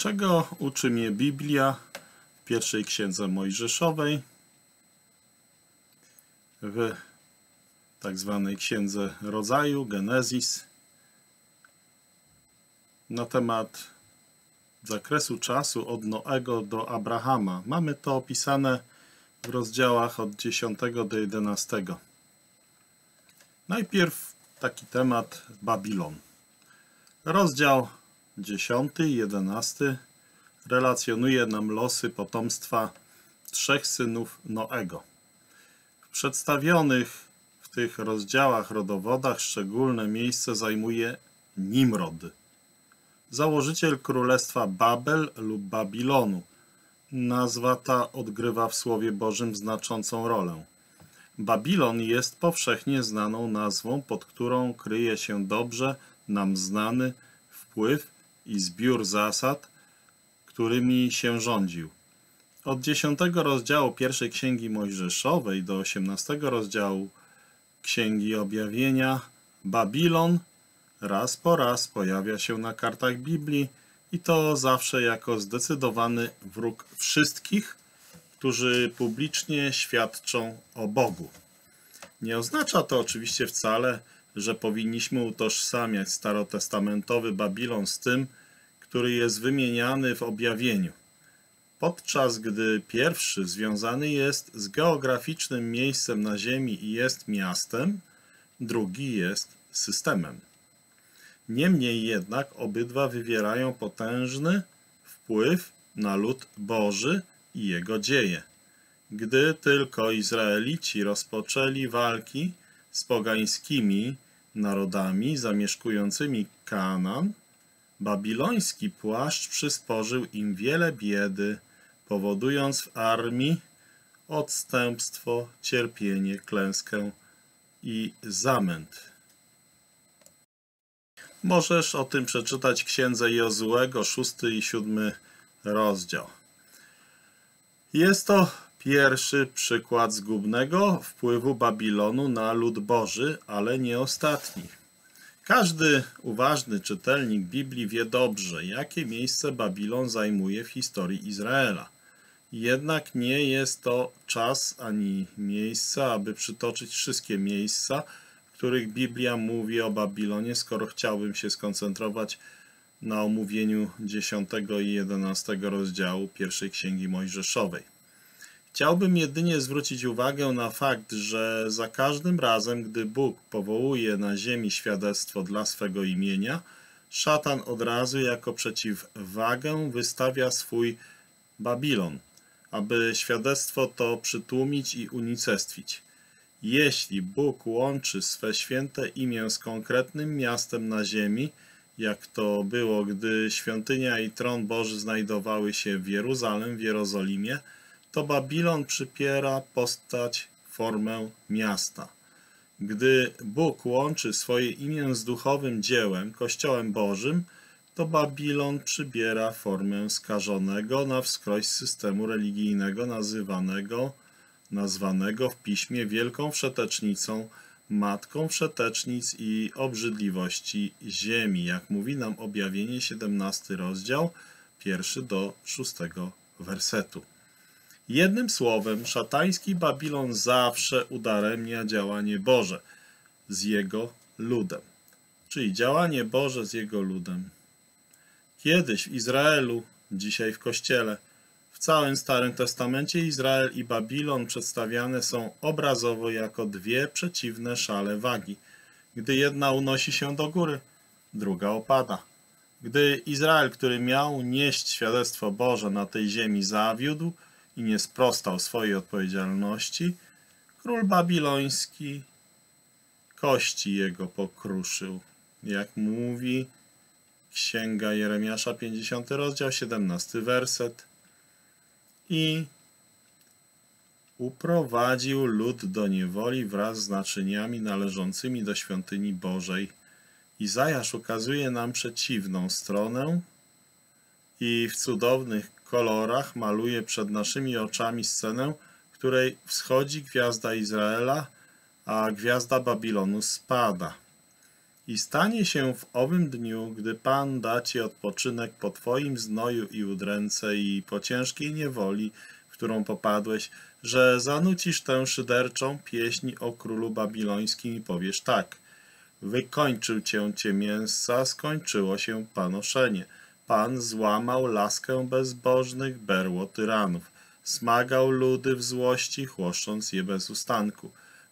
Czego uczy mnie Biblia w pierwszej księdze Mojżeszowej, w tak zwanej księdze rodzaju, Genezis, na temat zakresu czasu od Noego do Abrahama. Mamy to opisane w rozdziałach od 10 do 11. Najpierw taki temat Babilon. Rozdział 10 i 11 relacjonuje nam losy potomstwa trzech synów Noego. W przedstawionych w tych rozdziałach rodowodach szczególne miejsce zajmuje Nimrod, założyciel królestwa Babel lub Babilonu. Nazwa ta odgrywa w Słowie Bożym znaczącą rolę. Babilon jest powszechnie znaną nazwą, pod którą kryje się dobrze nam znany wpływ i zbiór zasad, którymi się rządził. Od 10 rozdziału pierwszej Księgi Mojżeszowej do 18 rozdziału Księgi Objawienia Babilon raz po raz pojawia się na kartach Biblii i to zawsze jako zdecydowany wróg wszystkich, którzy publicznie świadczą o Bogu. Nie oznacza to oczywiście wcale, że powinniśmy utożsamiać starotestamentowy Babilon z tym, który jest wymieniany w objawieniu. Podczas gdy pierwszy związany jest z geograficznym miejscem na Ziemi i jest miastem, drugi jest systemem. Niemniej jednak obydwa wywierają potężny wpływ na lud Boży i jego dzieje. Gdy tylko Izraelici rozpoczęli walki z pogańskimi narodami zamieszkującymi Kanaan, babiloński płaszcz przysporzył im wiele biedy, powodując w armii odstępstwo, cierpienie, klęskę i zamęt. Możesz o tym przeczytać księdze Jozułego, szósty i siódmy rozdział. Jest to pierwszy przykład zgubnego wpływu Babilonu na lud Boży, ale nie ostatni. Każdy uważny czytelnik Biblii wie dobrze, jakie miejsce Babilon zajmuje w historii Izraela. Jednak nie jest to czas ani miejsce, aby przytoczyć wszystkie miejsca, w których Biblia mówi o Babilonie, skoro chciałbym się skoncentrować na omówieniu 10 i 11 rozdziału pierwszej Księgi Mojżeszowej. Chciałbym jedynie zwrócić uwagę na fakt, że za każdym razem, gdy Bóg powołuje na ziemi świadectwo dla swego imienia, szatan od razu jako przeciwwagę wystawia swój Babilon, aby świadectwo to przytłumić i unicestwić. Jeśli Bóg łączy swe święte imię z konkretnym miastem na ziemi, jak to było, gdy świątynia i tron Boży znajdowały się w Jeruzalem, w Jerozolimie, to Babilon przypiera postać, formę miasta. Gdy Bóg łączy swoje imię z duchowym dziełem, Kościołem Bożym, to Babilon przybiera formę skażonego na wskroś systemu religijnego nazywanego, nazwanego w piśmie wielką wszetecznicą, matką wszetecznic i obrzydliwości ziemi, jak mówi nam objawienie 17 rozdział, pierwszy do szóstego wersetu. Jednym słowem, szatański Babilon zawsze udaremnia działanie Boże z jego ludem. Czyli działanie Boże z jego ludem. Kiedyś w Izraelu, dzisiaj w Kościele, w całym Starym Testamencie Izrael i Babilon przedstawiane są obrazowo jako dwie przeciwne szale wagi. Gdy jedna unosi się do góry, druga opada. Gdy Izrael, który miał nieść świadectwo Boże na tej ziemi, zawiódł, i nie sprostał swojej odpowiedzialności, król babiloński kości jego pokruszył. Jak mówi Księga Jeremiasza, 50 rozdział, 17 werset. I uprowadził lud do niewoli wraz z naczyniami należącymi do świątyni Bożej. Izajasz ukazuje nam przeciwną stronę i w cudownych kolorach maluje przed naszymi oczami scenę, w której wschodzi gwiazda Izraela, a gwiazda Babilonu spada. I stanie się w owym dniu, gdy Pan da ci odpoczynek po twoim znoju i udręce i po ciężkiej niewoli, w którą popadłeś, że zanucisz tę szyderczą pieśń o królu babilońskim i powiesz tak. Wykończył cię mięsa, skończyło się panoszenie. Pan złamał laskę bezbożnych, berło tyranów. Smagał ludy w złości, chłoszcząc je bez ustanku.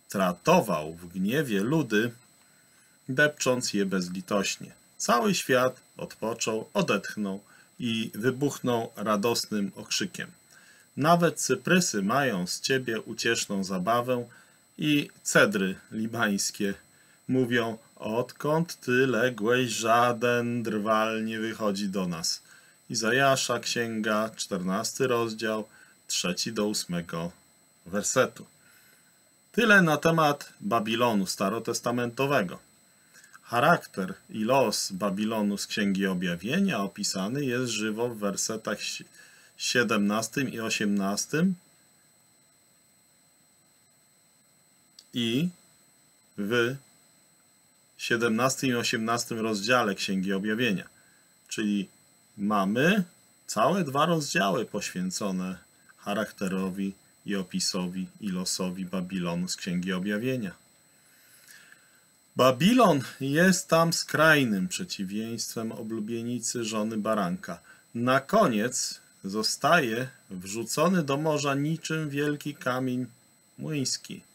Tratował w gniewie ludy, depcząc je bezlitośnie. Cały świat odpoczął, odetchnął i wybuchnął radosnym okrzykiem. Nawet cyprysy mają z ciebie ucieszną zabawę i cedry libańskie mówią, odkąd ty ległeś, żaden drwal nie wychodzi do nas. Izajasza, księga, 14 rozdział, 3 do 8 wersetu. Tyle na temat Babilonu starotestamentowego. Charakter i los Babilonu z Księgi Objawienia opisany jest żywo w wersetach 17 i 18 i w 17 i 18 rozdziale Księgi Objawienia. Czyli mamy całe dwa rozdziały poświęcone charakterowi i opisowi i losowi Babilonu z Księgi Objawienia. Babilon jest tam skrajnym przeciwieństwem oblubienicy żony baranka. Na koniec zostaje wrzucony do morza niczym wielki kamień młyński.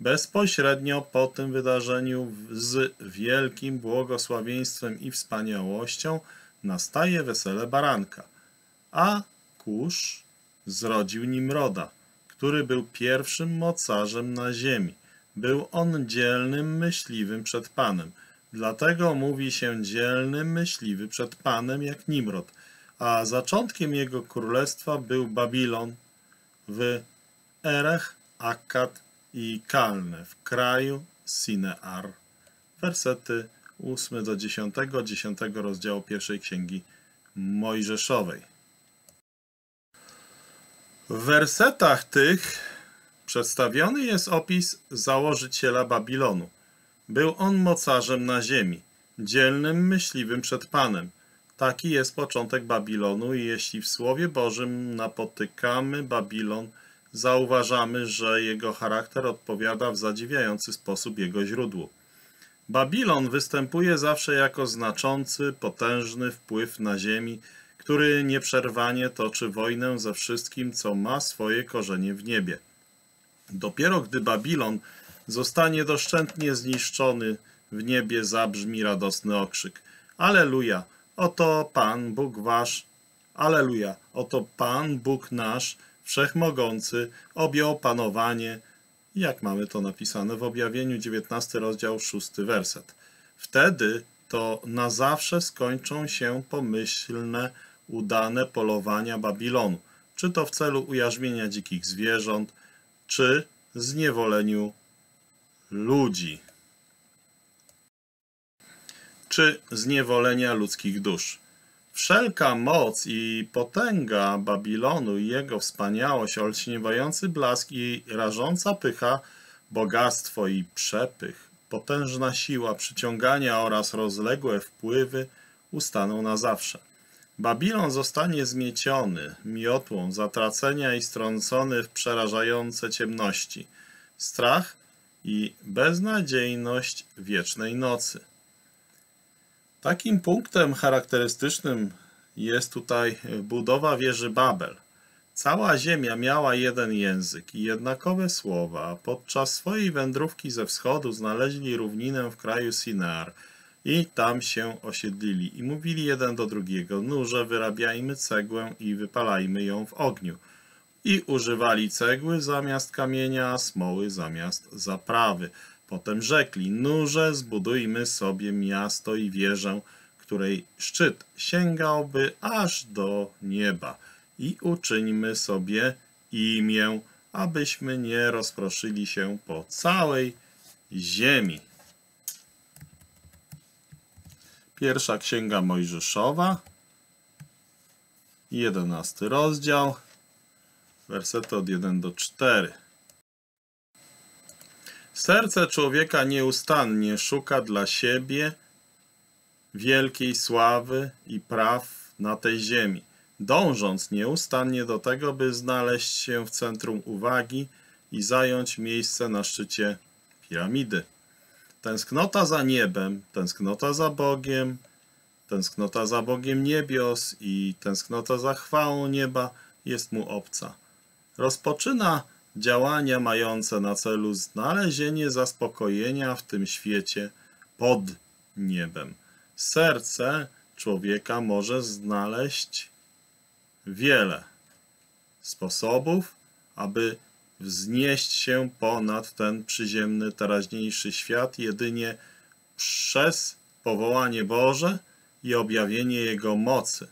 Bezpośrednio po tym wydarzeniu z wielkim błogosławieństwem i wspaniałością nastaje wesele baranka, a Kusz zrodził Nimroda, który był pierwszym mocarzem na ziemi. Był on dzielnym myśliwym przed Panem. Dlatego mówi się dzielny myśliwy przed Panem jak Nimrod, a zaczątkiem jego królestwa był Babilon w Erech, Akkad i Kalne w kraju Sinear. Wersety 8 do 10, 10 rozdziału pierwszej księgi Mojżeszowej. W wersetach tych przedstawiony jest opis założyciela Babilonu. Był on mocarzem na ziemi, dzielnym myśliwym przed Panem. Taki jest początek Babilonu i jeśli w Słowie Bożym napotykamy Babilon, zauważamy, że jego charakter odpowiada w zadziwiający sposób jego źródłu. Babilon występuje zawsze jako znaczący, potężny wpływ na ziemi, który nieprzerwanie toczy wojnę ze wszystkim, co ma swoje korzenie w niebie. Dopiero gdy Babilon zostanie doszczętnie zniszczony, w niebie zabrzmi radosny okrzyk. Aleluja! Oto Pan, Bóg wasz, Aleluja! Oto Pan, Bóg nasz, Wszechmogący, objął panowanie, jak mamy to napisane w objawieniu 19 rozdział 6 werset. Wtedy to na zawsze skończą się pomyślne, udane polowania Babilonu, czy to w celu ujarzmienia dzikich zwierząt, czy zniewoleniu ludzi, czy zniewolenia ludzkich dusz. Wszelka moc i potęga Babilonu i jego wspaniałość, olśniewający blask i rażąca pycha, bogactwo i przepych, potężna siła przyciągania oraz rozległe wpływy ustaną na zawsze. Babilon zostanie zmieciony miotłą zatracenia i strącony w przerażające ciemności, strach i beznadziejność wiecznej nocy. Takim punktem charakterystycznym jest tutaj budowa wieży Babel. Cała ziemia miała jeden język i jednakowe słowa. Podczas swojej wędrówki ze wschodu znaleźli równinę w kraju Sinar i tam się osiedlili i mówili jeden do drugiego, nurze wyrabiajmy cegłę i wypalajmy ją w ogniu. I używali cegły zamiast kamienia, smoły zamiast zaprawy. Potem rzekli, nurze zbudujmy sobie miasto i wieżę, której szczyt sięgałby aż do nieba i uczyńmy sobie imię, abyśmy nie rozproszyli się po całej ziemi. Pierwsza Księga Mojżeszowa, jedenasty rozdział, wersety od 1 do 4. Serce człowieka nieustannie szuka dla siebie wielkiej sławy i praw na tej ziemi, dążąc nieustannie do tego, by znaleźć się w centrum uwagi i zająć miejsce na szczycie piramidy. Tęsknota za niebem, tęsknota za Bogiem, tęsknota za Bogiem niebios i tęsknota za chwałą nieba jest mu obca. Rozpoczyna działania mające na celu znalezienie zaspokojenia w tym świecie pod niebem. Serce człowieka może znaleźć wiele sposobów, aby wznieść się ponad ten przyziemny, teraźniejszy świat jedynie przez powołanie Boże i objawienie Jego mocy.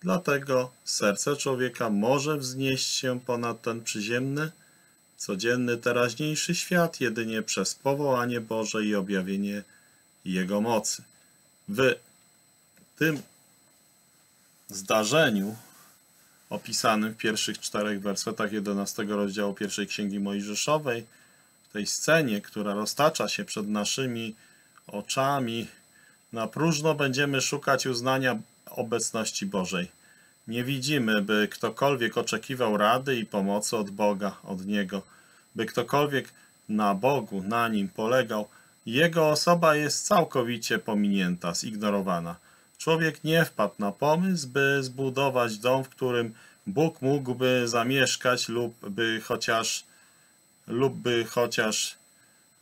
Dlatego serce człowieka może wznieść się ponad ten przyziemny, codzienny, teraźniejszy świat jedynie przez powołanie Boże i objawienie Jego mocy. W tym zdarzeniu opisanym w pierwszych czterech wersetach 11 rozdziału pierwszej Księgi Mojżeszowej, w tej scenie, która roztacza się przed naszymi oczami, na próżno będziemy szukać uznania obecności Bożej. Nie widzimy, by ktokolwiek oczekiwał rady i pomocy od Boga, od Niego, by ktokolwiek na Bogu, na Nim polegał. Jego osoba jest całkowicie pominięta, zignorowana. Człowiek nie wpadł na pomysł, by zbudować dom, w którym Bóg mógłby zamieszkać lub by chociaż lub by chociaż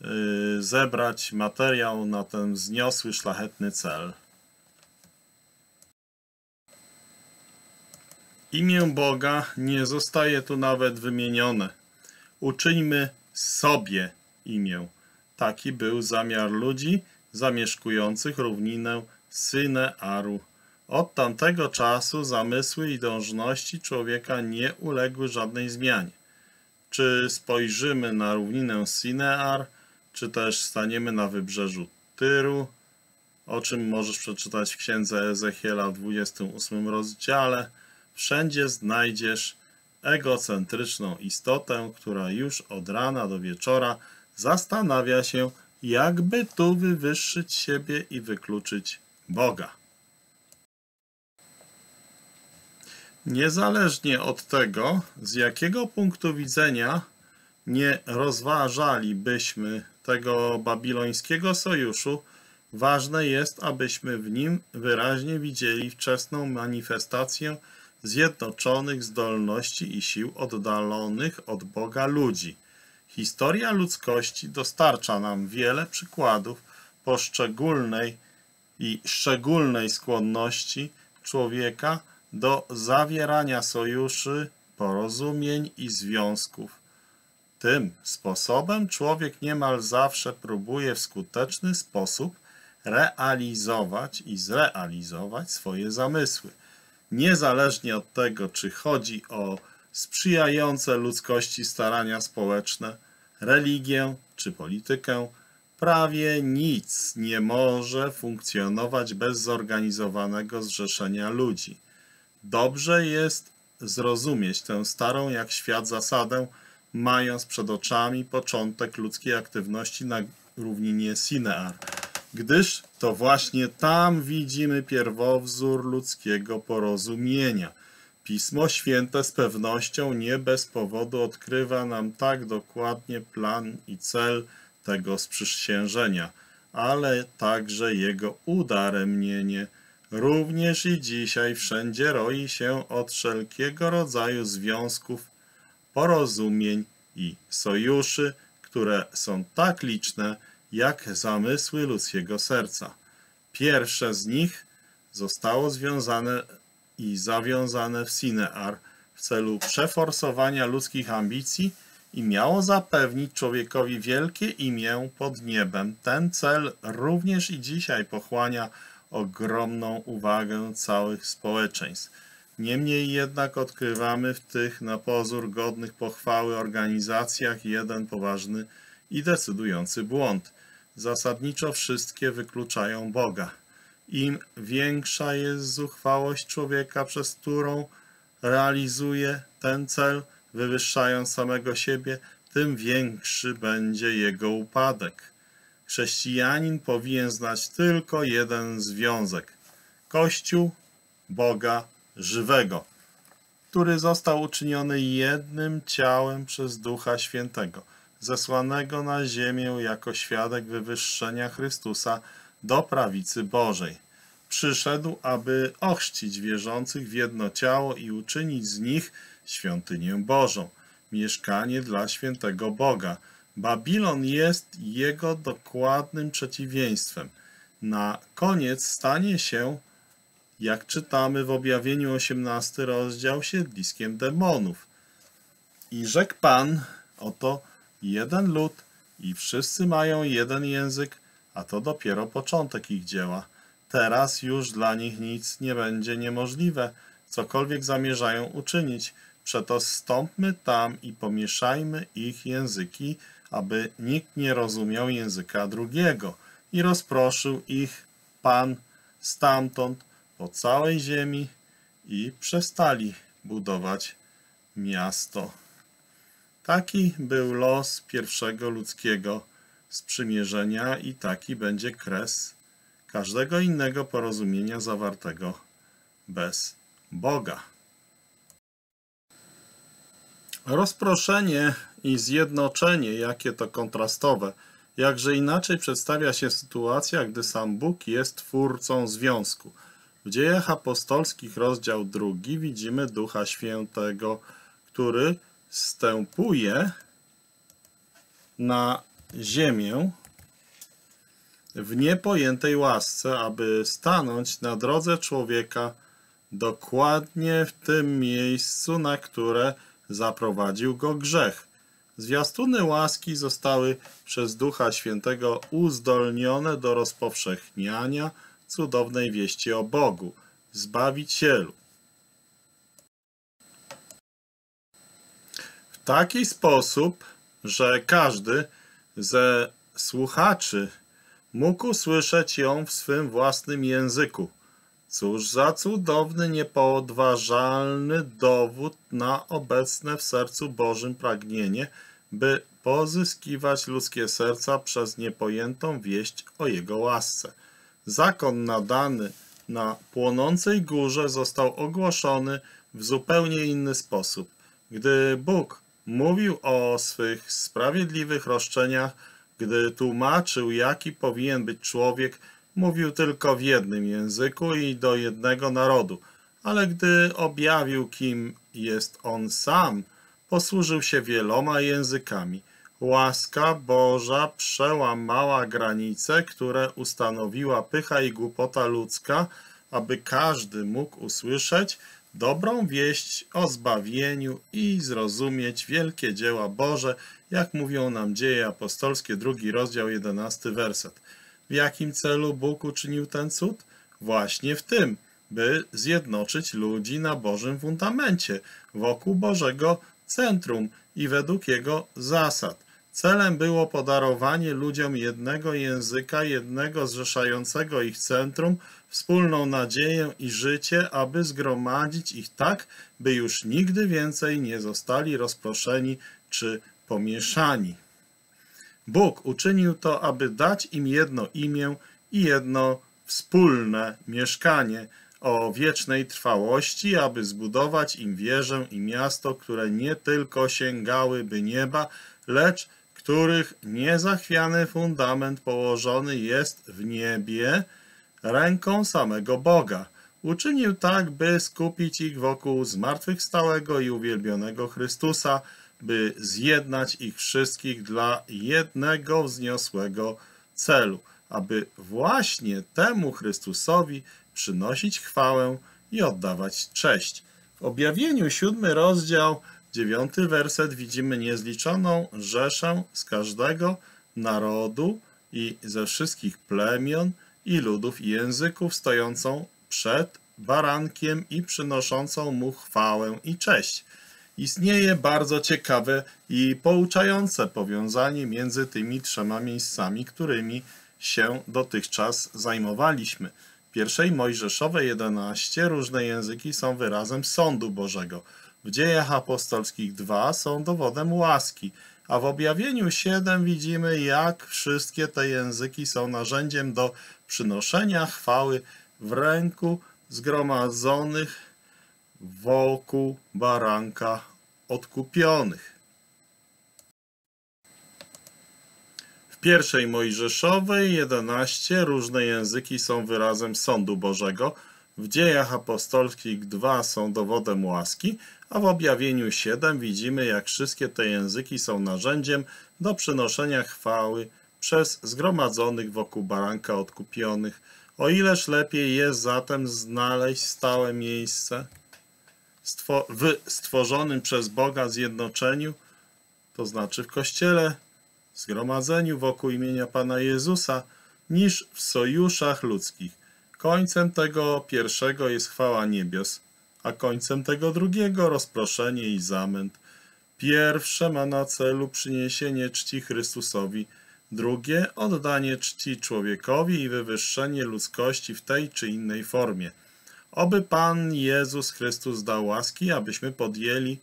yy, zebrać materiał na ten wzniosły, szlachetny cel. Imię Boga nie zostaje tu nawet wymienione. Uczyńmy sobie imię. Taki był zamiar ludzi zamieszkujących równinę Synearu. Od tamtego czasu zamysły i dążności człowieka nie uległy żadnej zmianie. Czy spojrzymy na równinę Sinear, czy też staniemy na wybrzeżu Tyru, o czym możesz przeczytać w księdze Ezechiela w 28 rozdziale, wszędzie znajdziesz egocentryczną istotę, która już od rana do wieczora zastanawia się, jakby tu wywyższyć siebie i wykluczyć Boga. Niezależnie od tego, z jakiego punktu widzenia nie rozważalibyśmy tego babilońskiego sojuszu, ważne jest, abyśmy w nim wyraźnie widzieli wczesną manifestację zjednoczonych zdolności i sił oddalonych od Boga ludzi. Historia ludzkości dostarcza nam wiele przykładów poszczególnej i szczególnej skłonności człowieka do zawierania sojuszy, porozumień i związków. Tym sposobem człowiek niemal zawsze próbuje w skuteczny sposób realizować i zrealizować swoje zamysły. Niezależnie od tego, czy chodzi o sprzyjające ludzkości starania społeczne, religię czy politykę, prawie nic nie może funkcjonować bez zorganizowanego zrzeszenia ludzi. Dobrze jest zrozumieć tę starą jak świat zasadę, mając przed oczami początek ludzkiej aktywności na równinie Sinear, gdyż to właśnie tam widzimy pierwowzór ludzkiego porozumienia. Pismo Święte z pewnością nie bez powodu odkrywa nam tak dokładnie plan i cel tego sprzysiężenia, ale także jego udaremnienie – Również i dzisiaj wszędzie roi się od wszelkiego rodzaju związków, porozumień i sojuszy, które są tak liczne, jak zamysły ludzkiego serca. Pierwsze z nich zostało związane i zawiązane w Sinear w celu przeforsowania ludzkich ambicji i miało zapewnić człowiekowi wielkie imię pod niebem. Ten cel również i dzisiaj pochłania ogromną uwagę całych społeczeństw. Niemniej jednak odkrywamy w tych na pozór godnych pochwały organizacjach jeden poważny i decydujący błąd. Zasadniczo wszystkie wykluczają Boga. Im większa jest zuchwałość człowieka, przez którą realizuje ten cel, wywyższając samego siebie, tym większy będzie jego upadek. Chrześcijanin powinien znać tylko jeden związek Kościół Boga żywego, który został uczyniony jednym ciałem przez Ducha Świętego, zesłanego na ziemię jako świadek wywyższenia Chrystusa do prawicy Bożej. Przyszedł, aby ochrzcić wierzących w jedno ciało i uczynić z nich świątynię Bożą, mieszkanie dla świętego Boga. Babilon jest jego dokładnym przeciwieństwem. Na koniec stanie się, jak czytamy w objawieniu 18 rozdział, siedliskiem demonów. I rzekł Pan, oto jeden lud i wszyscy mają jeden język, a to dopiero początek ich dzieła. Teraz już dla nich nic nie będzie niemożliwe, cokolwiek zamierzają uczynić. Przeto stąpmy tam i pomieszajmy ich języki, aby nikt nie rozumiał języka drugiego. I rozproszył ich Pan stamtąd po całej ziemi i przestali budować miasto. Taki był los pierwszego ludzkiego sprzymierzenia i taki będzie kres każdego innego porozumienia zawartego bez Boga. Rozproszenie i zjednoczenie, jakie to kontrastowe, jakże inaczej przedstawia się sytuacja, gdy sam Bóg jest twórcą związku. W dziejach apostolskich, rozdział drugi, widzimy Ducha Świętego, który stępuje na ziemię w niepojętej łasce, aby stanąć na drodze człowieka dokładnie w tym miejscu, na które zaprowadził go grzech. Zwiastuny łaski zostały przez Ducha Świętego uzdolnione do rozpowszechniania cudownej wieści o Bogu, Zbawicielu. Taki sposób, że każdy ze słuchaczy mógł usłyszeć ją w swym własnym języku. Cóż za cudowny, niepodważalny dowód na obecne w sercu Bożym pragnienie, by pozyskiwać ludzkie serca przez niepojętą wieść o Jego łasce. Zakon nadany na płonącej górze został ogłoszony w zupełnie inny sposób. Gdy Bóg mówił o swych sprawiedliwych roszczeniach, gdy tłumaczył, jaki powinien być człowiek, mówił tylko w jednym języku i do jednego narodu, ale gdy objawił, kim jest on sam, posłużył się wieloma językami. Łaska Boża przełamała granice, które ustanowiła pycha i głupota ludzka, aby każdy mógł usłyszeć dobrą wieść o zbawieniu i zrozumieć wielkie dzieła Boże, jak mówią nam dzieje apostolskie, drugi rozdział, jedenasty werset. W jakim celu Bóg uczynił ten cud? Właśnie w tym, by zjednoczyć ludzi na Bożym fundamencie, wokół Bożego centrum i według Jego zasad. Celem było podarowanie ludziom jednego języka, jednego zrzeszającego ich centrum, wspólną nadzieję i życie, aby zgromadzić ich tak, by już nigdy więcej nie zostali rozproszeni czy pomieszani. Bóg uczynił to, aby dać im jedno imię i jedno wspólne mieszkanie o wiecznej trwałości, aby zbudować im wieżę i miasto, które nie tylko sięgałyby nieba, lecz których niezachwiany fundament położony jest w niebie ręką samego Boga. Uczynił tak, by skupić ich wokół zmartwychwstałego i uwielbionego Chrystusa, by zjednać ich wszystkich dla jednego wzniosłego celu, aby właśnie temu Chrystusowi przynosić chwałę i oddawać cześć. W objawieniu siódmy rozdział, dziewiąty werset widzimy niezliczoną rzeszę z każdego narodu i ze wszystkich plemion i ludów i języków stojącą przed barankiem i przynoszącą mu chwałę i cześć. Istnieje bardzo ciekawe i pouczające powiązanie między tymi trzema miejscami, którymi się dotychczas zajmowaliśmy. W pierwszej Mojżeszowej 11 różne języki są wyrazem sądu Bożego. W dziejach apostolskich 2 są dowodem łaski, A w objawieniu 7 widzimy, jak wszystkie te języki są narzędziem do przynoszenia chwały w ręku zgromadzonych wokół baranka odkupionych. W pierwszej Mojżeszowej 11 różne języki są wyrazem sądu Bożego, w dziejach apostolskich dwa są dowodem łaski, a w objawieniu 7 widzimy, jak wszystkie te języki są narzędziem do przynoszenia chwały przez zgromadzonych wokół baranka odkupionych. O ileż lepiej jest zatem znaleźć stałe miejsce w stworzonym przez Boga zjednoczeniu, to znaczy w Kościele, zgromadzeniu wokół imienia Pana Jezusa, niż w sojuszach ludzkich. Końcem tego pierwszego jest chwała niebios, a końcem tego drugiego rozproszenie i zamęt. Pierwsze ma na celu przyniesienie czci Chrystusowi, drugie oddanie czci człowiekowi i wywyższenie ludzkości w tej czy innej formie. Oby Pan Jezus Chrystus dał łaski, abyśmy podjęli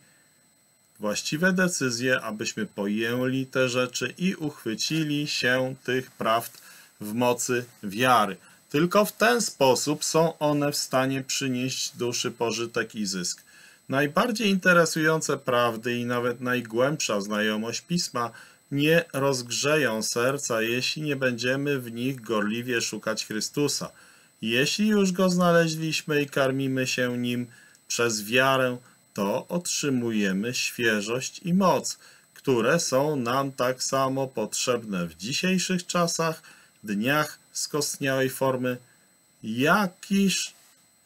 właściwe decyzje, abyśmy pojęli te rzeczy i uchwycili się tych prawd w mocy wiary. Tylko w ten sposób są one w stanie przynieść duszy pożytek i zysk. Najbardziej interesujące prawdy i nawet najgłębsza znajomość pisma nie rozgrzeją serca, jeśli nie będziemy w nich gorliwie szukać Chrystusa. Jeśli już go znaleźliśmy i karmimy się nim przez wiarę, to otrzymujemy świeżość i moc, które są nam tak samo potrzebne w dzisiejszych czasach, dniach skostniałej formy. Jakiż,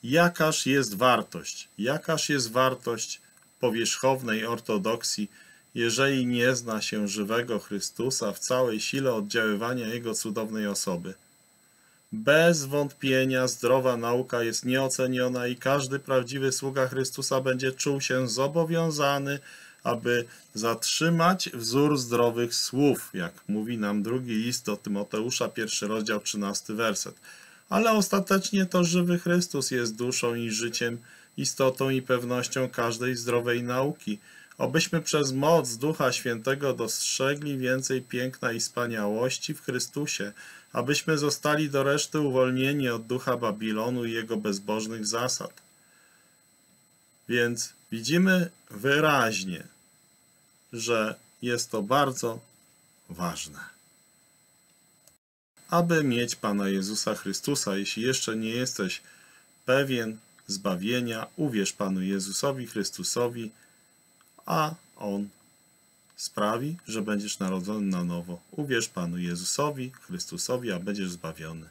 jakaż jest wartość? Jakaż jest wartość powierzchownej ortodoksji, jeżeli nie zna się żywego Chrystusa w całej sile oddziaływania Jego cudownej osoby? Bez wątpienia zdrowa nauka jest nieoceniona i każdy prawdziwy sługa Chrystusa będzie czuł się zobowiązany, aby zatrzymać wzór zdrowych słów, jak mówi nam drugi list do Tymoteusza, pierwszy rozdział, trzynasty werset. Ale ostatecznie to żywy Chrystus jest duszą i życiem, istotą i pewnością każdej zdrowej nauki. Obyśmy przez moc Ducha Świętego dostrzegli więcej piękna i wspaniałości w Chrystusie, abyśmy zostali do reszty uwolnieni od ducha Babilonu i jego bezbożnych zasad. Więc widzimy wyraźnie, że jest to bardzo ważne. Aby mieć Pana Jezusa Chrystusa, jeśli jeszcze nie jesteś pewien zbawienia, uwierz Panu Jezusowi Chrystusowi, a On sprawi, że będziesz narodzony na nowo. Uwierz Panu Jezusowi, Chrystusowi, a będziesz zbawiony.